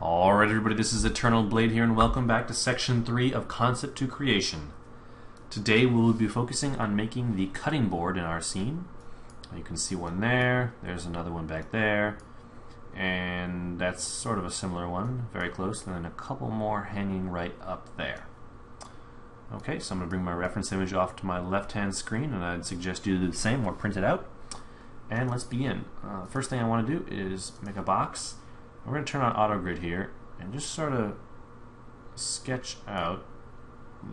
Alright everybody, this is Eternal Blade here and welcome back to section 3 of Concept to Creation. Today we will be focusing on making the cutting board in our scene. You can see one there, there's another one back there, and that's sort of a similar one, very close, and then a couple more hanging right up there. Okay, so I'm going to bring my reference image off to my left hand screen and I'd suggest you do the same or print it out. And let's begin. Uh, first thing I want to do is make a box we're going to turn on auto grid here and just sort of sketch out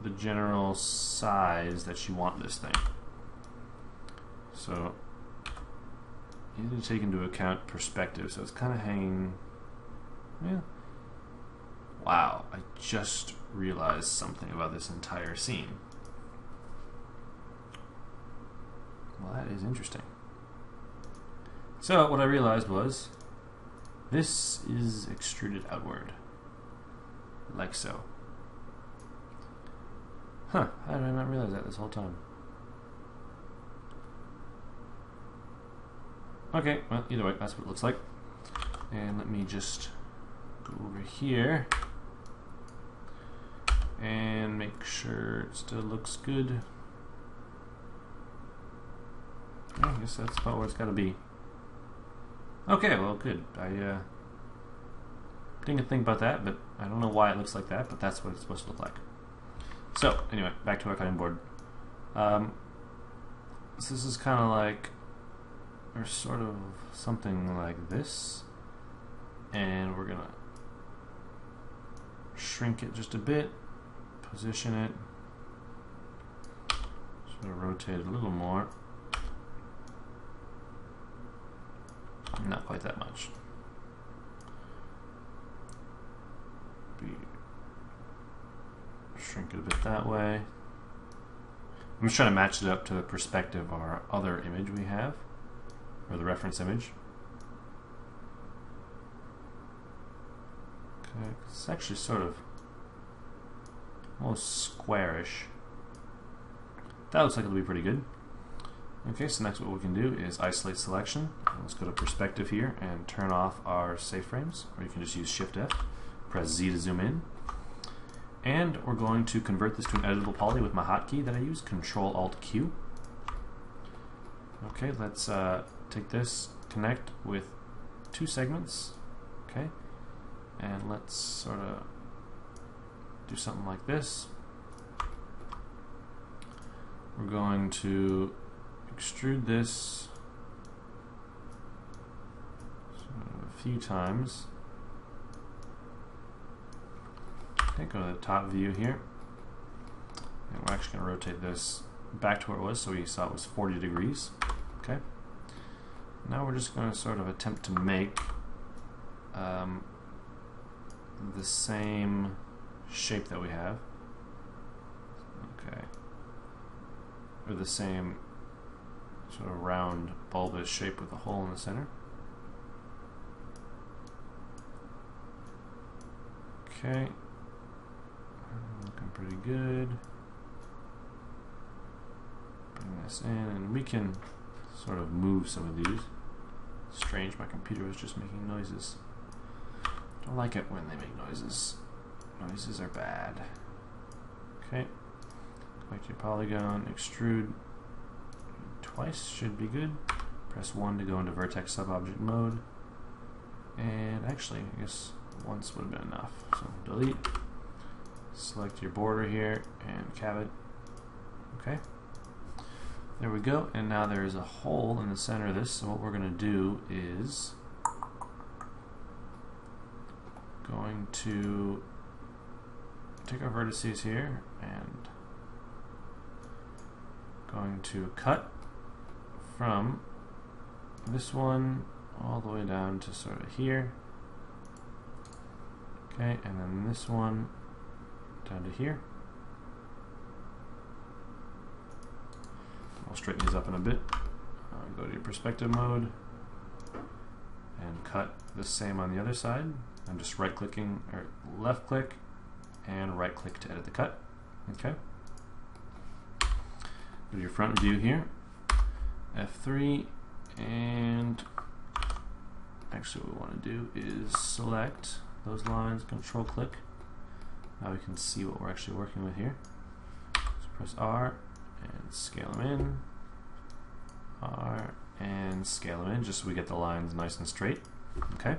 the general size that you want this thing. So you need to take into account perspective. So it's kind of hanging. Yeah. Wow, I just realized something about this entire scene. Well, that is interesting. So what I realized was this is extruded outward, like so. Huh, how did I not realize that this whole time? Okay, well, either way, that's what it looks like. And let me just go over here and make sure it still looks good. I guess that's about where it's got to be. Okay, well, good. I uh, didn't think about that, but I don't know why it looks like that, but that's what it's supposed to look like. So, anyway, back to our cutting board. Um, so this is kind of like, or sort of something like this, and we're gonna shrink it just a bit, position it, sort of rotate it a little more. Not quite that much. Shrink it a bit that way. I'm just trying to match it up to the perspective of our other image we have, or the reference image. Okay, it's actually sort of almost squarish. That looks like it'll be pretty good. Okay, so next what we can do is isolate selection. Let's go to perspective here and turn off our safe frames, or you can just use Shift F. Press Z to zoom in. And we're going to convert this to an editable poly with my hotkey that I use, Control Alt Q. Okay, let's uh, take this, connect with two segments. Okay, and let's sort of do something like this. We're going to extrude this a few times. Okay, go to the top view here. And we're actually going to rotate this back to where it was, so we saw it was 40 degrees. Okay. Now we're just going to sort of attempt to make um, the same shape that we have. Okay. Or the same sort of round bulbous shape with a hole in the center. Okay, looking pretty good. Bring this in, and we can sort of move some of these. Strange, my computer was just making noises. Don't like it when they make noises. Noises are bad. Okay, to your polygon, extrude twice should be good. Press 1 to go into vertex subobject mode. And actually, I guess once would have been enough. So delete, select your border here, and cap it. Okay. There we go. And now there is a hole in the center of this. So what we're going to do is going to take our vertices here and going to cut from this one all the way down to sort of here. Okay, and then this one down to here. I'll straighten these up in a bit. Uh, go to your perspective mode and cut the same on the other side. I'm just right clicking or left click and right click to edit the cut. Okay. Go to your front view here F3 and actually what we want to do is select those lines, control click. Now we can see what we're actually working with here. So press R and scale them in. R and scale them in just so we get the lines nice and straight. Okay.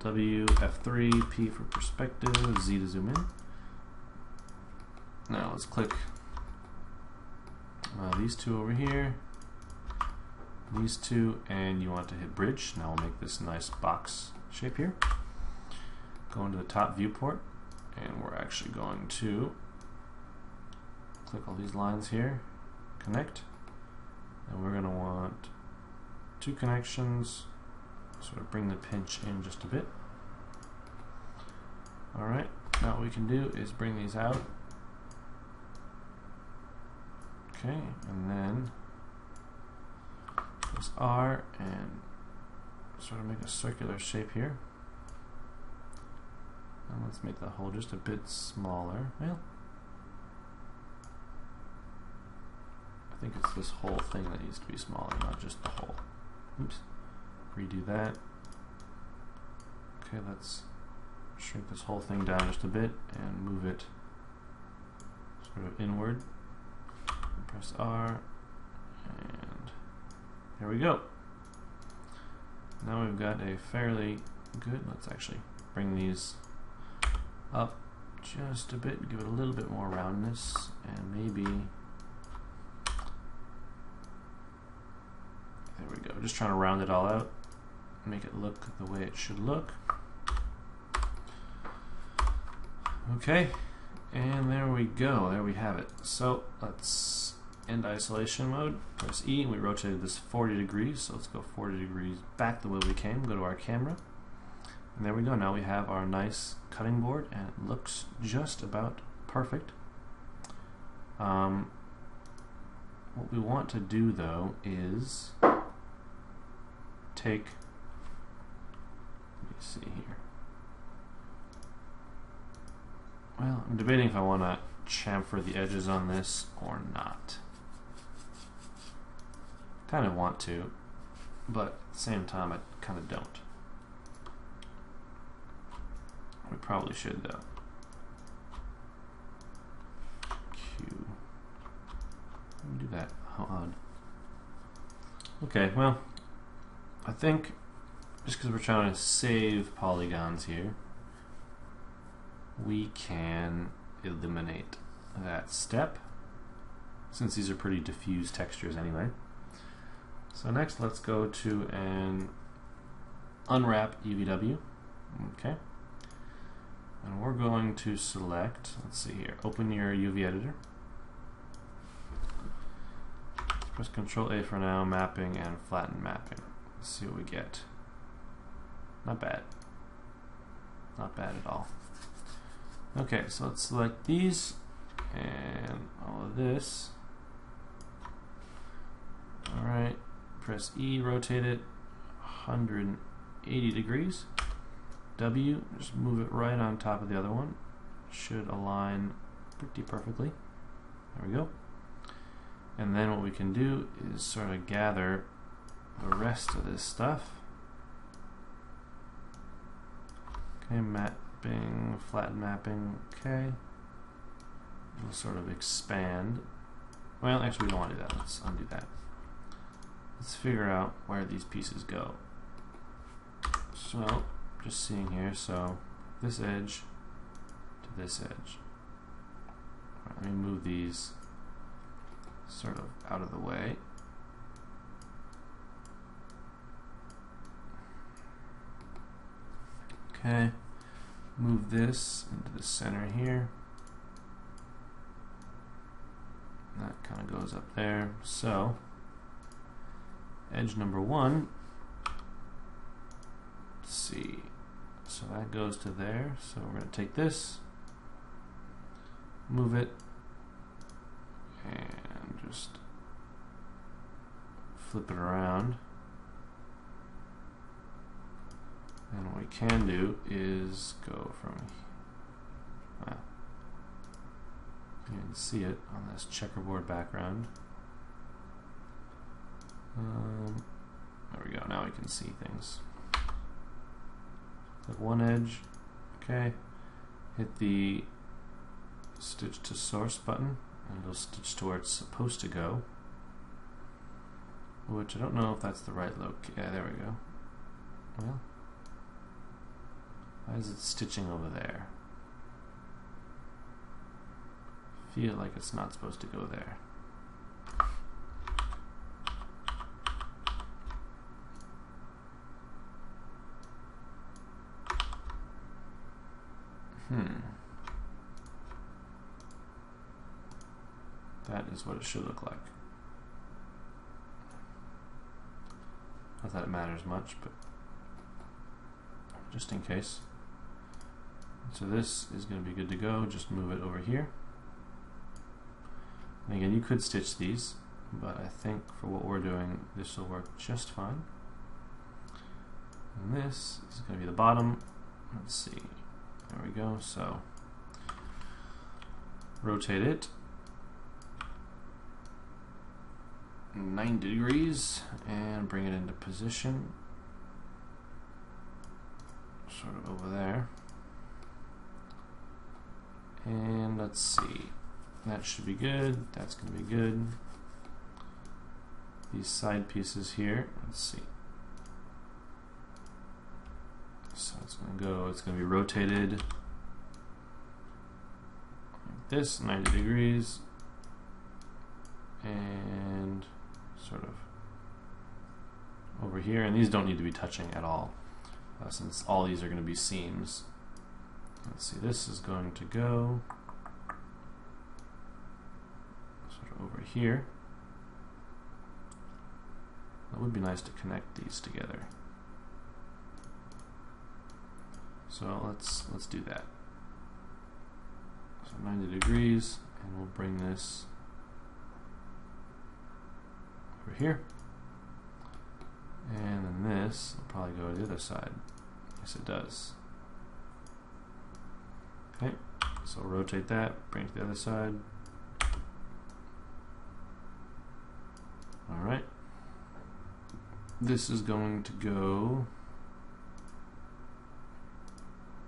W, F3, P for perspective, Z to zoom in. Now let's click uh, these two over here, these two, and you want to hit bridge. Now we'll make this nice box shape here. Go into the top viewport, and we're actually going to click all these lines here, connect, and we're going to want two connections, sort of bring the pinch in just a bit. Alright, now what we can do is bring these out. Okay, and then press R and sort of make a circular shape here. And let's make the hole just a bit smaller. Well, I think it's this whole thing that needs to be smaller, not just the hole. Oops. Redo that. Okay, let's shrink this whole thing down just a bit and move it sort of inward. Press R, and there we go. Now we've got a fairly good, let's actually bring these up just a bit, give it a little bit more roundness, and maybe, there we go, just trying to round it all out, make it look the way it should look. Okay, and there we go, there we have it. So let's end isolation mode, press E, and we rotated this 40 degrees, so let's go 40 degrees back the way we came, go to our camera, and there we go, now we have our nice cutting board, and it looks just about perfect. Um, what we want to do though is take, let me see here, Well, I'm debating if I want to chamfer the edges on this or not. Kind of want to, but at the same time I kind of don't. We probably should though. Q. Let me Do that. How odd. Okay, well, I think just because we're trying to save polygons here, we can eliminate that step since these are pretty diffuse textures anyway. So next let's go to an unwrap UVW. Okay. And we're going to select, let's see here, open your UV editor. Press Control A for now, mapping and flatten mapping. Let's see what we get. Not bad. Not bad at all. Okay, so let's select these and all of this. Alright, press E, rotate it 180 degrees. W, just move it right on top of the other one. Should align pretty perfectly. There we go. And then what we can do is sort of gather the rest of this stuff. Okay, mapping, flat mapping, okay. We'll sort of expand. Well, actually we don't want to do that. Let's undo that. Let's figure out where these pieces go. So, just seeing here, so this edge to this edge. Right, let me move these sort of out of the way. Okay move this into the center here. That kind of goes up there. So, edge number one, let's see, so that goes to there. So we're going to take this, move it, and just flip it around. And what we can do is go from, well, you can see it on this checkerboard background. Um, there we go, now we can see things. Click one edge. Okay. Hit the stitch to source button and it'll stitch to where it's supposed to go. Which I don't know if that's the right look. Yeah, there we go. Well, why is it stitching over there? Feel like it's not supposed to go there. Hmm. That is what it should look like. Not that it matters much, but just in case. So this is going to be good to go. Just move it over here. And again, you could stitch these, but I think for what we're doing, this will work just fine. And this is going to be the bottom. Let's see. We go. So. Rotate it. 90 degrees and bring it into position. Sort of over there. And let's see. That should be good. That's gonna be good. These side pieces here. Let's see so it's gonna go it's gonna be rotated like this 90 degrees and sort of over here, and these don't need to be touching at all, uh, since all these are going to be seams. Let's see, this is going to go sort of over here. It would be nice to connect these together. So let's let's do that. So 90 degrees, and we'll bring this over here. And then this will probably go to the other side. Yes, it does. Okay, so rotate that, bring it to the other side. Alright. This is going to go...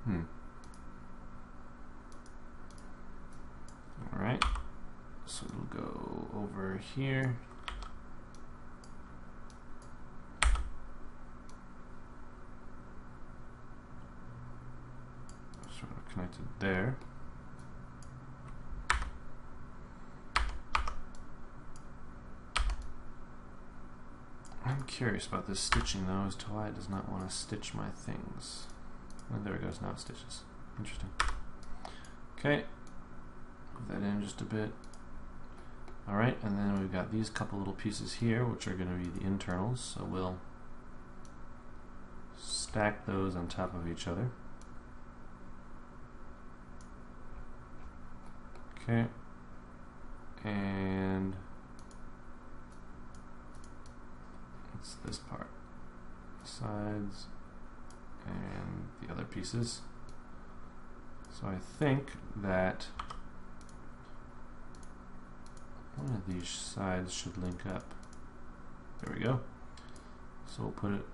Hmm. Alright. So it'll go over here. Sort of connected there. I'm curious about this stitching though as to why it does not want to stitch my things. Oh, there it goes, now it stitches. Interesting. Okay, move that in just a bit. Alright, and then we've got these couple little pieces here, which are going to be the internals, so we'll stack those on top of each other. Okay. And it's this part. Sides and the other pieces. So I think that one of these sides should link up. There we go. So we'll put it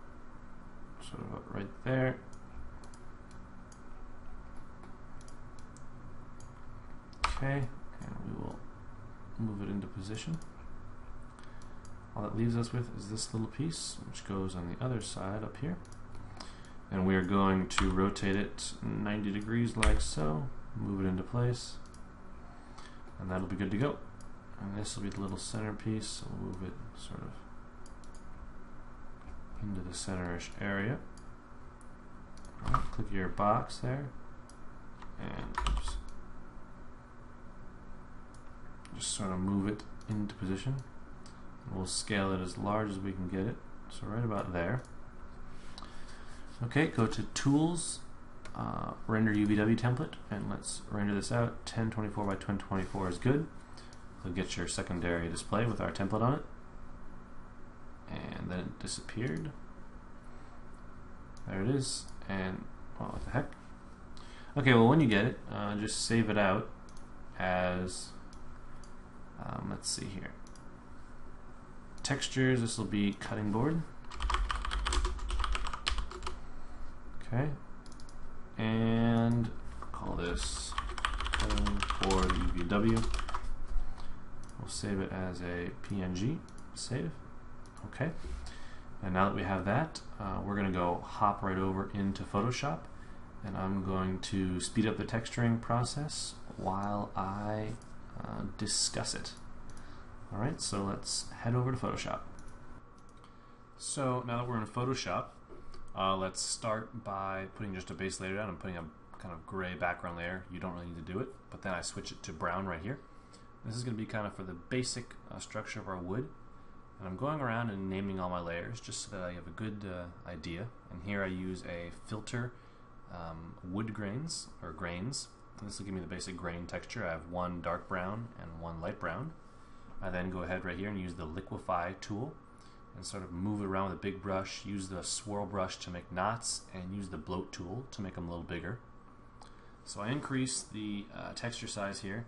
sort of right there. Okay, and we will move it into position. All that leaves us with is this little piece, which goes on the other side up here. And we are going to rotate it 90 degrees like so, move it into place, and that'll be good to go. And this will be the little centerpiece, so we'll move it sort of into the centerish area. Right, click your box there, and oops, just sort of move it into position. We'll scale it as large as we can get it. So right about there. Okay, go to Tools, uh, Render UVW Template, and let's render this out. 1024 by 1024 is good. You'll get your secondary display with our template on it. And then it disappeared. There it is. And, well, what the heck? Okay, well, when you get it, uh, just save it out as um, let's see here. Textures, this will be cutting board. Okay, and call this for the UVW. We'll save it as a PNG. Save. Okay. And now that we have that, uh, we're going to go hop right over into Photoshop and I'm going to speed up the texturing process while I uh, discuss it. Alright, so let's head over to Photoshop. So now that we're in Photoshop, uh, let's start by putting just a base layer down. I'm putting a kind of gray background layer. You don't really need to do it, but then I switch it to brown right here. This is going to be kind of for the basic uh, structure of our wood. And I'm going around and naming all my layers just so that I have a good uh, idea. And here I use a filter um, wood grains, or grains. And this will give me the basic grain texture. I have one dark brown and one light brown. I then go ahead right here and use the liquify tool and sort of move it around with a big brush, use the swirl brush to make knots, and use the bloat tool to make them a little bigger. So I increase the uh, texture size here,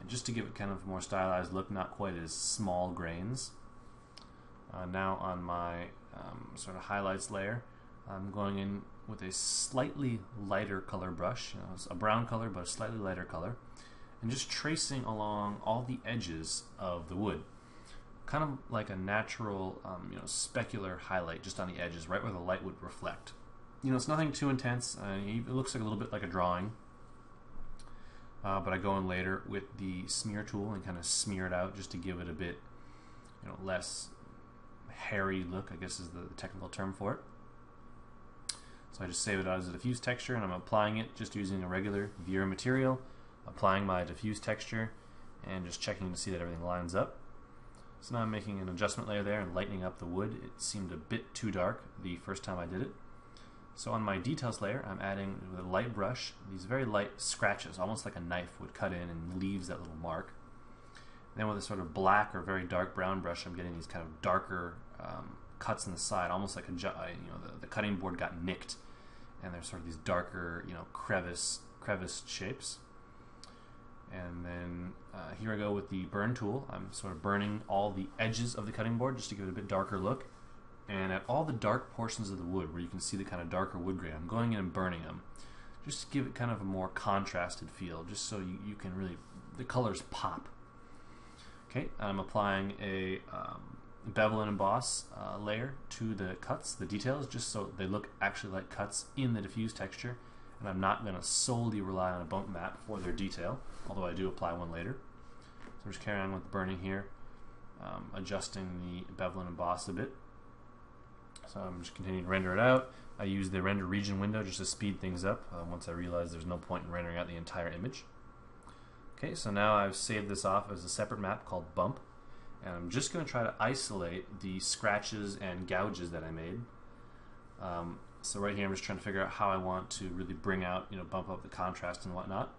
and just to give it kind of a more stylized look, not quite as small grains. Uh, now on my um, sort of highlights layer, I'm going in with a slightly lighter color brush, you know, a brown color but a slightly lighter color, and just tracing along all the edges of the wood. Kind of like a natural, um, you know, specular highlight just on the edges, right where the light would reflect. You know, it's nothing too intense. Uh, it looks like a little bit like a drawing. Uh, but I go in later with the smear tool and kind of smear it out just to give it a bit, you know, less hairy look, I guess is the, technical term for it. So I just save it as a diffuse texture and I'm applying it just using a regular V-Ray material, applying my diffuse texture and just checking to see that everything lines up. So now I'm making an adjustment layer there and lightening up the wood. It seemed a bit too dark the first time I did it. So on my details layer, I'm adding with a light brush these very light scratches, almost like a knife would cut in and leaves that little mark. And then with a sort of black or very dark brown brush, I'm getting these kind of darker um, cuts in the side, almost like a you know the, the cutting board got nicked and there's sort of these darker, you know, crevice crevice shapes. And then uh, here I go with the burn tool. I'm sort of burning all the edges of the cutting board just to give it a bit darker look. And at all the dark portions of the wood where you can see the kind of darker wood grain, I'm going in and burning them just to give it kind of a more contrasted feel, just so you, you can really, the colors pop. Okay, I'm applying a um, bevel and emboss uh, layer to the cuts, the details, just so they look actually like cuts in the diffuse texture. And I'm not going to solely rely on a bump map for their detail, although I do apply one later. So I'm just carrying on with burning here, um, adjusting the bevel and emboss a bit. So I'm just continuing to render it out. I use the render region window just to speed things up uh, once I realize there's no point in rendering out the entire image. Okay, so now I've saved this off as a separate map called bump. And I'm just going to try to isolate the scratches and gouges that I made. Um, so right here I'm just trying to figure out how I want to really bring out, you know, bump up the contrast and whatnot.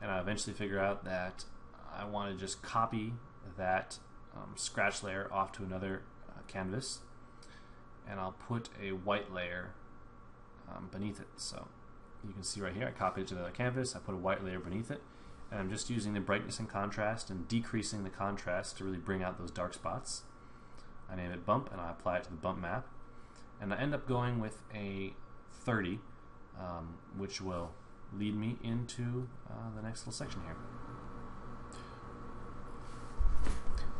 And I eventually figure out that I want to just copy that um, scratch layer off to another uh, canvas. And I'll put a white layer um, beneath it. So you can see right here, I copied it to the canvas, I put a white layer beneath it, and I'm just using the brightness and contrast and decreasing the contrast to really bring out those dark spots. I name it bump and I apply it to the bump map. And I end up going with a 30, um, which will lead me into uh, the next little section here.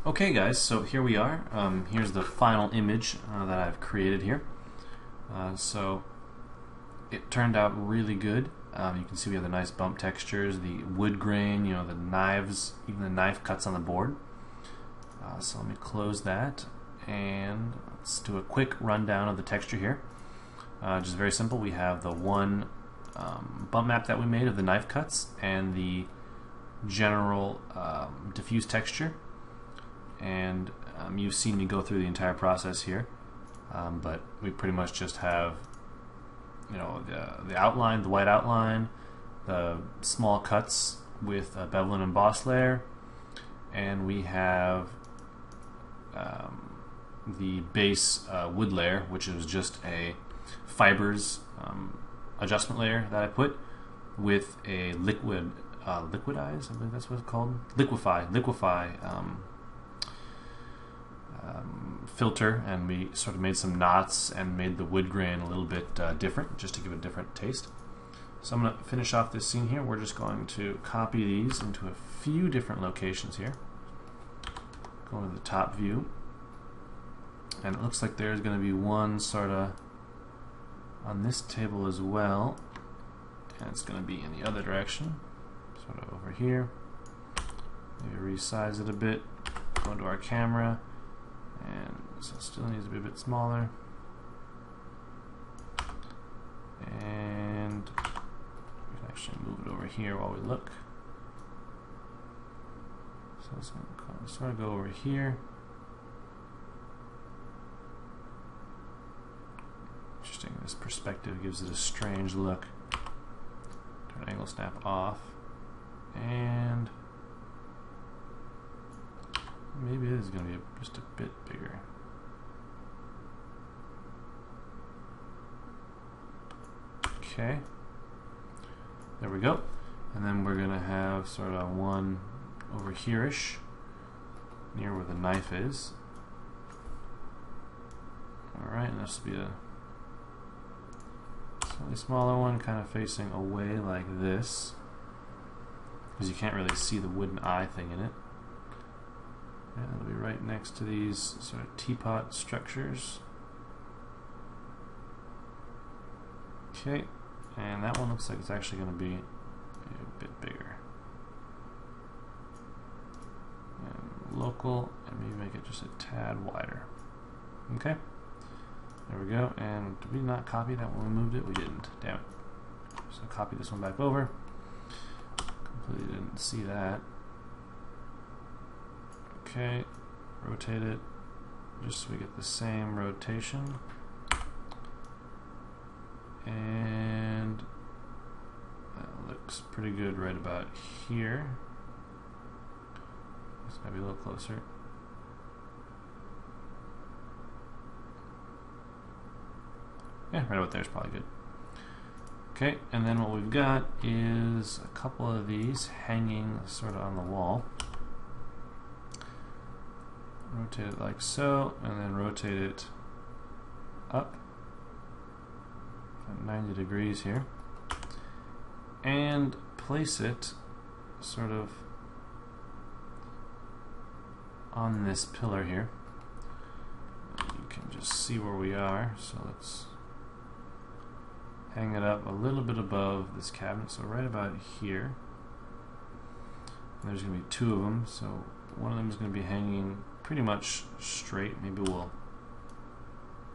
Okay guys, so here we are. Um, here's the final image uh, that I've created here. Uh, so it turned out really good. Um, you can see we have the nice bump textures, the wood grain, you know, the knives, even the knife cuts on the board. Uh, so let me close that and let's do a quick rundown of the texture here. Uh, just very simple. We have the one um, bump map that we made of the knife cuts and the general um, diffuse texture. And um, you've seen me go through the entire process here, um, but we pretty much just have you know the the outline, the white outline, the small cuts with a bevel and emboss layer, and we have um, the base uh, wood layer, which is just a fibers um, adjustment layer that I put with a liquid uh, liquidize, I believe that's what it's called, liquify, liquify um, um, filter and we sort of made some knots and made the wood grain a little bit uh, different just to give it a different taste. So I'm going to finish off this scene here. We're just going to copy these into a few different locations here. Go to the top view. And it looks like there's going to be one sort of on this table as well. And it's going to be in the other direction. Sort of over here. Maybe resize it a bit. Go into our camera. And so it still needs to be a bit smaller. And we can actually move it over here while we look. So it's going to go over here. Interesting, this perspective gives it a strange look. Turn angle snap off. And maybe it is going to be just a bit bigger. Okay. There we go. And then we're going to have sort of one over here-ish, near where the knife is. Alright, and this will be a slightly smaller one, kind of facing away like this. Because you can't really see the wooden eye thing in it. And it'll be right next to these sort of teapot structures. Okay, and that one looks like it's actually going to be a bit bigger. And local, and maybe make it just a tad wider. Okay, there we go. And did we not copy that when we moved it? We didn't. Damn it. So copy this one back over. Completely didn't see that. Okay, rotate it just so we get the same rotation. And that looks pretty good right about here. It's gotta be a little closer. Yeah, right about there is probably good. Okay, and then what we've got is a couple of these hanging sort of on the wall. Rotate it like so, and then rotate it up at 90 degrees here. And place it sort of on this pillar here. You can just see where we are, so let's hang it up a little bit above this cabinet, so right about here. And there's going to be two of them, so one of them is going to be hanging pretty much straight. Maybe we'll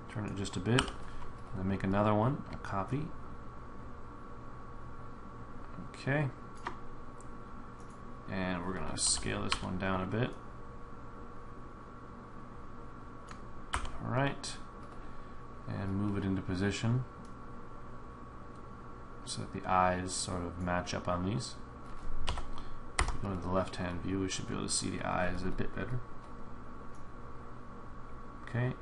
turn it just a bit. And then make another one, a copy. Okay. And we're going to scale this one down a bit. Alright. And move it into position so that the eyes sort of match up on these. Go to the left hand view, we should be able to see the eyes a bit better. Okay,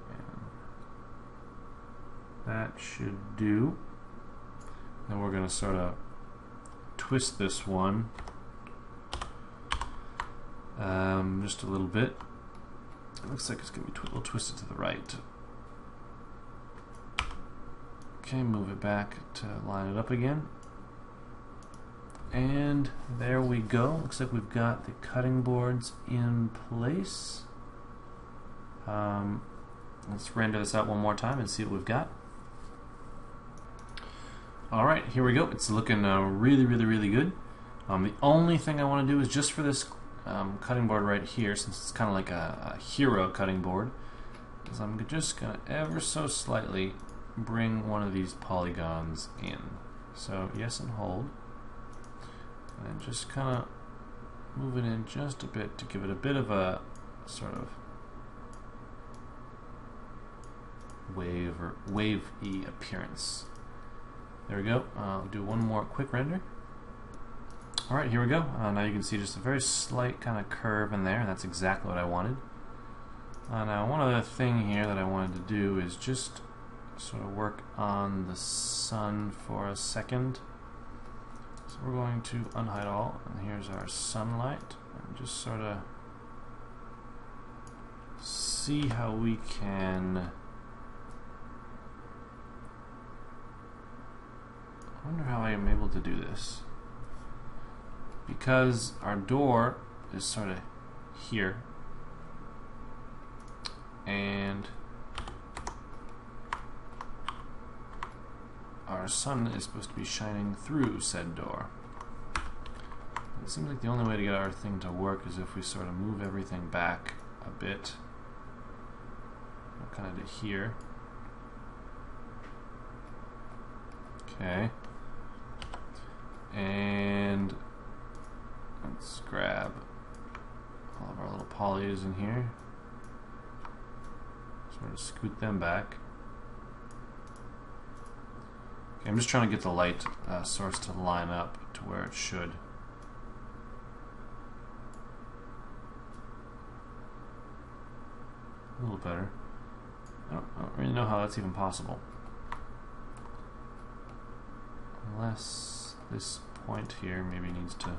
that should do. Then we're going to sort of twist this one um, just a little bit. It looks like it's going to be a little twisted to the right. Okay, move it back to line it up again. And there we go. Looks like we've got the cutting boards in place. Um, Let's render this out one more time and see what we've got. Alright, here we go. It's looking uh, really, really, really good. Um, the only thing I want to do is just for this um, cutting board right here, since it's kind of like a, a, hero cutting board, is I'm just going to ever so slightly bring one of these polygons in. So yes and hold. And just kind of move it in just a bit to give it a bit of a sort of wave or wave-y appearance. There we go. Uh, I'll do one more quick render. Alright, here we go. Uh, now you can see just a very slight kind of curve in there, and that's exactly what I wanted. Uh, now one other thing here that I wanted to do is just sort of work on the sun for a second. So we're going to unhide all, and here's our sunlight, and just sort of see how we can I wonder how I am able to do this. Because our door is sort of here. And our sun is supposed to be shining through said door. It seems like the only way to get our thing to work is if we sort of move everything back a bit. Kind of to here. Okay. And let's grab all of our little polys in here. Sort of scoot them back. Okay, I'm just trying to get the light uh, source to line up to where it should. A little better. I don't, I don't really know how that's even possible. Unless this point here maybe needs to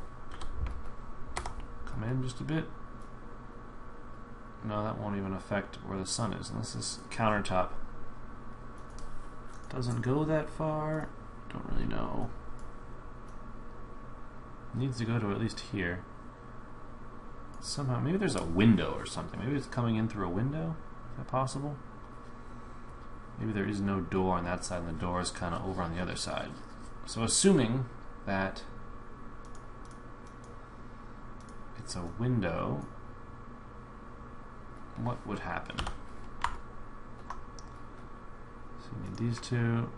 come in just a bit. No, that won't even affect where the sun is, unless this countertop doesn't go that far. Don't really know. Needs to go to at least here. Somehow, maybe there's a window or something. Maybe it's coming in through a window. Is that possible? Maybe there is no door on that side and the door is kind of over on the other side. So assuming that it's a window, what would happen? So you need these two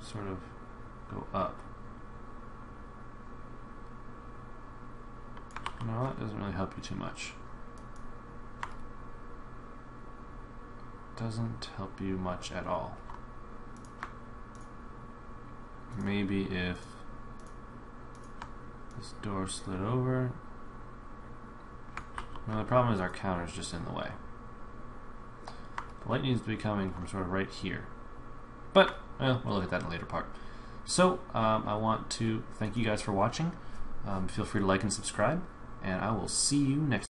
sort of go up. No, that doesn't really help you too much. Doesn't help you much at all. Maybe if this door slid over. Well, the problem is our counter is just in the way. The light needs to be coming from sort of right here. But, well, we'll look at that in a later part. So, um, I want to thank you guys for watching. Um, feel free to like and subscribe, and I will see you next